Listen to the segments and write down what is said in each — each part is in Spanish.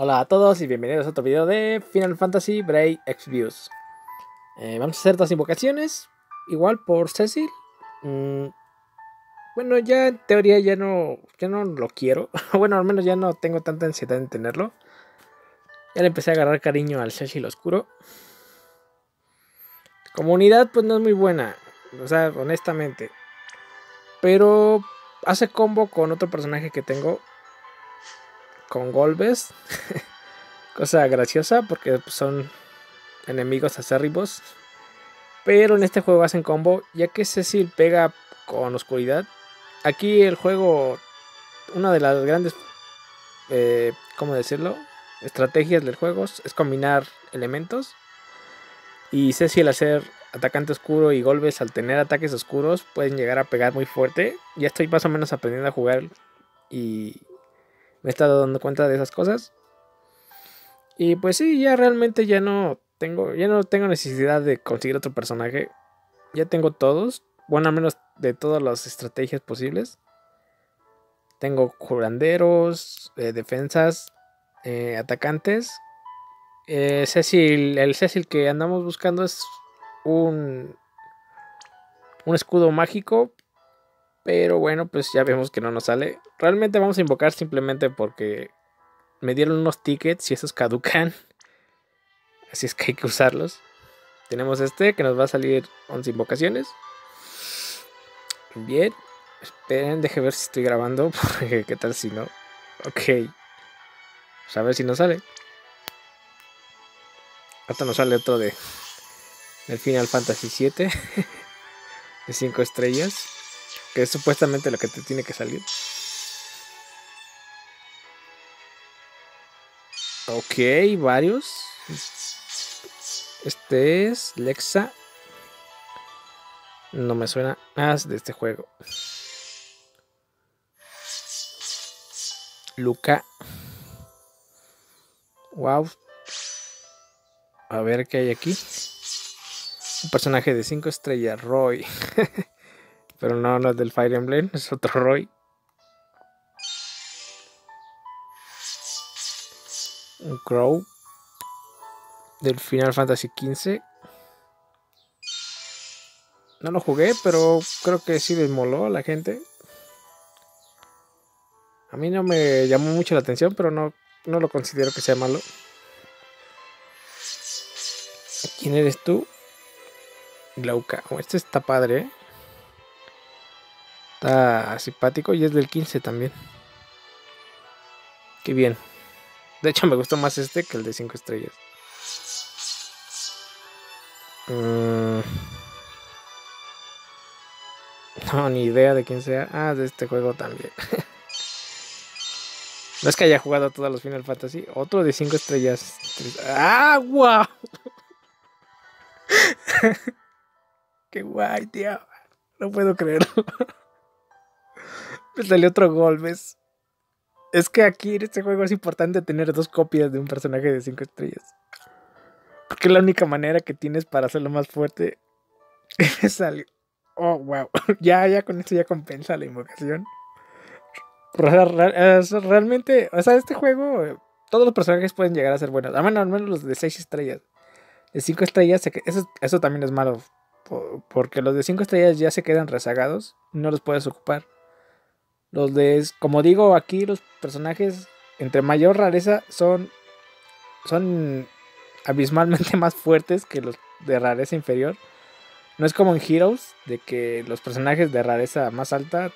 Hola a todos y bienvenidos a otro video de Final Fantasy Bray X Views. Eh, vamos a hacer dos invocaciones, igual por Cecil. Mm, bueno, ya en teoría ya no, ya no lo quiero. bueno, al menos ya no tengo tanta ansiedad en tenerlo. Ya le empecé a agarrar cariño al Cecil oscuro. Comunidad pues no es muy buena, o sea, honestamente. Pero hace combo con otro personaje que tengo con Golbes. Cosa graciosa porque son enemigos acérrimos. Pero en este juego hacen combo, ya que Cecil pega con oscuridad. Aquí el juego, una de las grandes, eh, ¿cómo decirlo? Estrategias del juego es combinar elementos. Y Cecil hacer atacante oscuro y Golbes al tener ataques oscuros pueden llegar a pegar muy fuerte. Ya estoy más o menos aprendiendo a jugar y me he estado dando cuenta de esas cosas. Y pues sí, ya realmente ya no tengo, ya no tengo necesidad de conseguir otro personaje. Ya tengo todos, bueno, al menos de todas las estrategias posibles. Tengo curanderos, eh, defensas, eh, atacantes. Eh, Cecil, el Cecil que andamos buscando es un, un escudo mágico, pero bueno, pues ya vemos que no nos sale. Realmente vamos a invocar simplemente porque me dieron unos tickets y esos caducan. Así es que hay que usarlos. Tenemos este que nos va a salir 11 invocaciones. Bien. Esperen, deje ver si estoy grabando. Porque qué tal si no. Ok. Pues a ver si nos sale. Hasta nos sale otro de. Del Final Fantasy VII. de 5 estrellas que es supuestamente lo que te tiene que salir. Ok, varios. Este es Lexa. No me suena más de este juego. Luca. Wow. A ver qué hay aquí. Un personaje de 5 estrellas, Roy. Pero no, no es del Fire Emblem, es otro Roy. Un Crow. Del Final Fantasy XV. No lo jugué, pero creo que sí les moló a la gente. A mí no me llamó mucho la atención, pero no, no lo considero que sea malo. ¿Quién eres tú? Glauca. Oh, este está padre, ¿eh? Está simpático y es del 15 también. Qué bien. De hecho, me gustó más este que el de 5 estrellas. Mm. No, ni idea de quién sea. Ah, de este juego también. no es que haya jugado todos los Final Fantasy. Otro de 5 estrellas. ¡Ah, wow! ¡Qué guay, tío! No puedo creerlo. Me salió otro Golbes. Es que aquí en este juego es importante tener dos copias de un personaje de 5 estrellas. Porque es la única manera que tienes para hacerlo más fuerte. salió. Oh, wow. ya, ya con esto ya compensa la invocación. Realmente, o sea, este juego, todos los personajes pueden llegar a ser buenos. al menos los de 6 estrellas. De 5 estrellas, eso, eso también es malo. Porque los de 5 estrellas ya se quedan rezagados. No los puedes ocupar. Los de, como digo aquí, los personajes entre mayor rareza son, son abismalmente más fuertes que los de rareza inferior. No es como en Heroes, de que los personajes de rareza más alta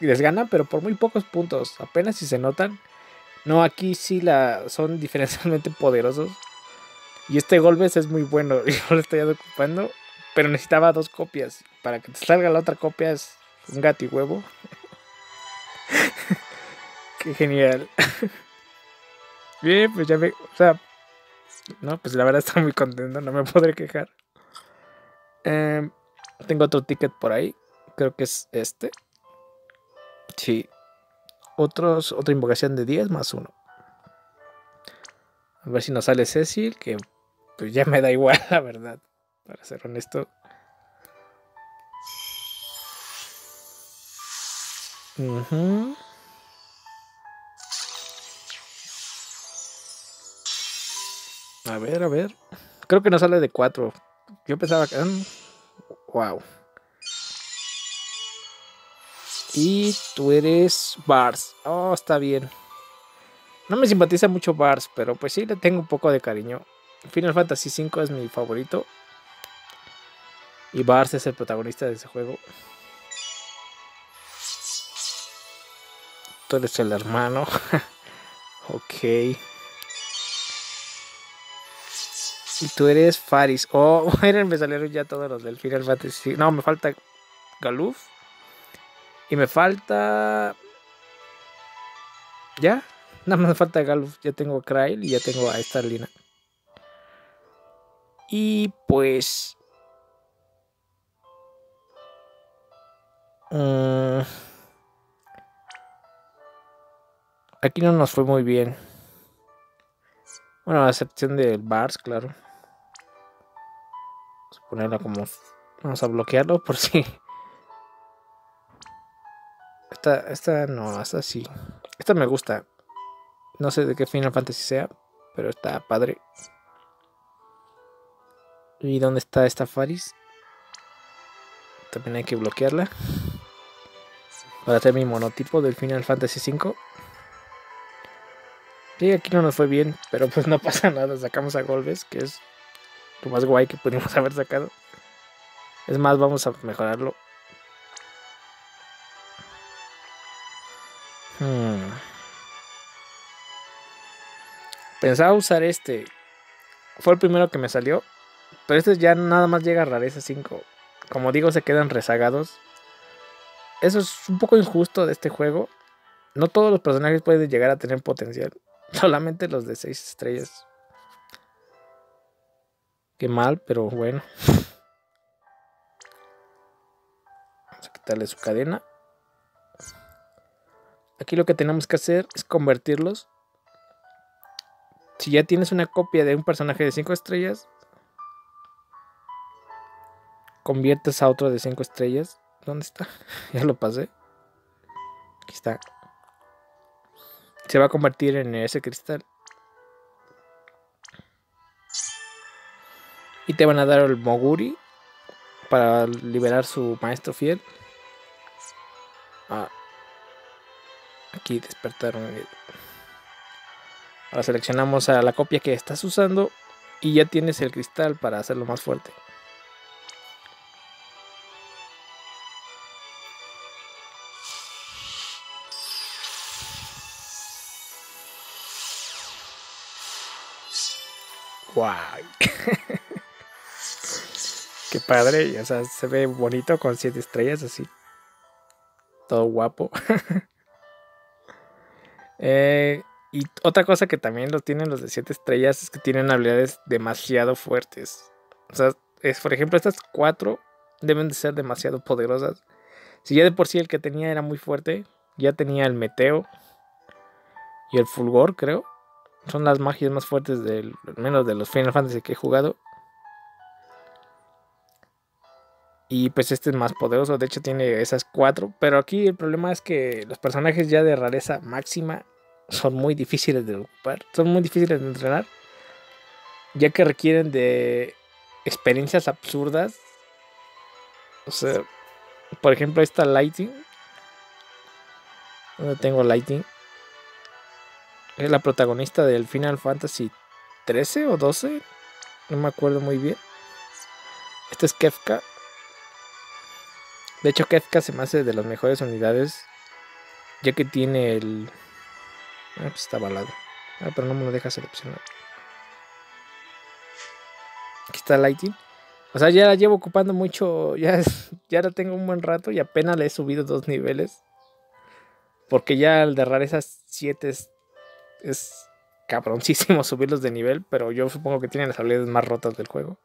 les ganan, pero por muy pocos puntos, apenas si se notan. No, aquí sí la, son diferencialmente poderosos. Y este Golbes es muy bueno, yo lo estoy ocupando, pero necesitaba dos copias. Para que te salga la otra copia es un gato y huevo. Genial. Bien, pues ya me. O sea. No, pues la verdad estoy muy contento, no me podré quejar. Em, tengo otro ticket por ahí. Creo que es este. Sí. Otros, otra invocación de 10 más 1. A ver si nos sale Cecil, que pues ya me da igual, la verdad. Para ser honesto. A ver, a ver. Creo que no sale de 4. Yo pensaba que... Wow. Y tú eres Bars. Oh, está bien. No me simpatiza mucho Bars, pero pues sí le tengo un poco de cariño. Final Fantasy V es mi favorito. Y Bars es el protagonista de ese juego. Tú eres el hermano. ok. Y tú eres Faris. Oh, miren, me salieron ya todos los del Final Fantasy. No, me falta Galuf. Y me falta. ¿Ya? Nada más me falta Galuf. Ya tengo a Krail y ya tengo a Starlina. Y pues. Mm, aquí no nos fue muy bien. Bueno, a excepción del Bars, claro. Como. Vamos a bloquearlo por si. Esta, esta no, esta sí. Esta me gusta. No sé de qué Final Fantasy sea, pero está padre. ¿Y dónde está esta Faris? También hay que bloquearla. Para hacer mi monotipo del Final Fantasy V. Sí, aquí no nos fue bien, pero pues no pasa nada. Sacamos a Golbes, que es lo más guay que pudimos haber sacado. Es más, vamos a mejorarlo. Hmm. Pensaba usar este. Fue el primero que me salió. Pero este ya nada más llega a rareza 5. Como digo, se quedan rezagados. Eso es un poco injusto de este juego. No todos los personajes pueden llegar a tener potencial. Solamente los de 6 estrellas. Qué mal, pero bueno. Vamos a quitarle su cadena. Aquí lo que tenemos que hacer es convertirlos. Si ya tienes una copia de un personaje de 5 estrellas, conviertes a otro de 5 estrellas. ¿Dónde está? ya lo pasé. Aquí está. Se va a convertir en ese cristal. Y te van a dar el Moguri para liberar su maestro fiel. Ah. Aquí despertaron. Ahora seleccionamos a la copia que estás usando y ya tienes el cristal para hacerlo más fuerte. ¡Guau! Qué padre, o sea, se ve bonito con siete estrellas así. Todo guapo. eh, y otra cosa que también lo tienen los de siete estrellas es que tienen habilidades demasiado fuertes. O sea, es, por ejemplo, estas cuatro deben de ser demasiado poderosas. Si ya de por sí el que tenía era muy fuerte, ya tenía el meteo y el fulgor, creo son las magias más fuertes del menos de los Final Fantasy que he jugado. Y pues este es más poderoso, de hecho tiene esas cuatro. Pero aquí el problema es que los personajes ya de rareza máxima son muy difíciles de ocupar, son muy difíciles de entrenar. Ya que requieren de experiencias absurdas. O sea, por ejemplo, esta Lighting. Donde tengo Lighting es la protagonista del Final Fantasy 13 o 12. No me acuerdo muy bien. Este es Kefka. De hecho, Kefka se me hace de las mejores unidades. Ya que tiene el. Ah, pues está balado. Ah, pero no me lo deja seleccionar. Aquí está Lighting. O sea, ya la llevo ocupando mucho. Ya, ya la tengo un buen rato y apenas le he subido dos niveles. Porque ya al de rareza 7 es es cabroncísimo subirlos de nivel, pero yo supongo que tienen las habilidades más rotas del juego.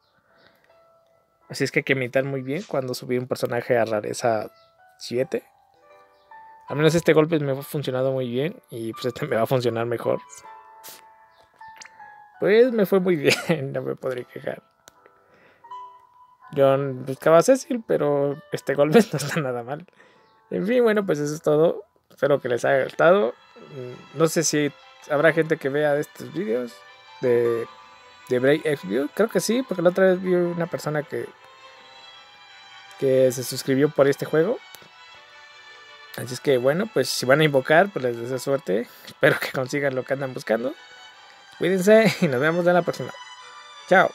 Así es que hay que imitar muy bien cuando subir un personaje a rareza 7. Al menos este golpe me ha funcionado muy bien y pues este me va a funcionar mejor. Pues me fue muy bien, no me podré quejar. Yo buscaba Cecil, pero este golpe no está nada mal. En fin, bueno, pues eso es todo. Espero que les haya gustado. No sé si habrá gente que vea estos vídeos de, de Break View. Creo que sí, porque la otra vez vi una persona que, que se suscribió por este juego. Así es que bueno, pues si van a invocar, pues les deseo suerte. Espero que consigan lo que andan buscando. Cuídense y nos vemos en la próxima. Chao.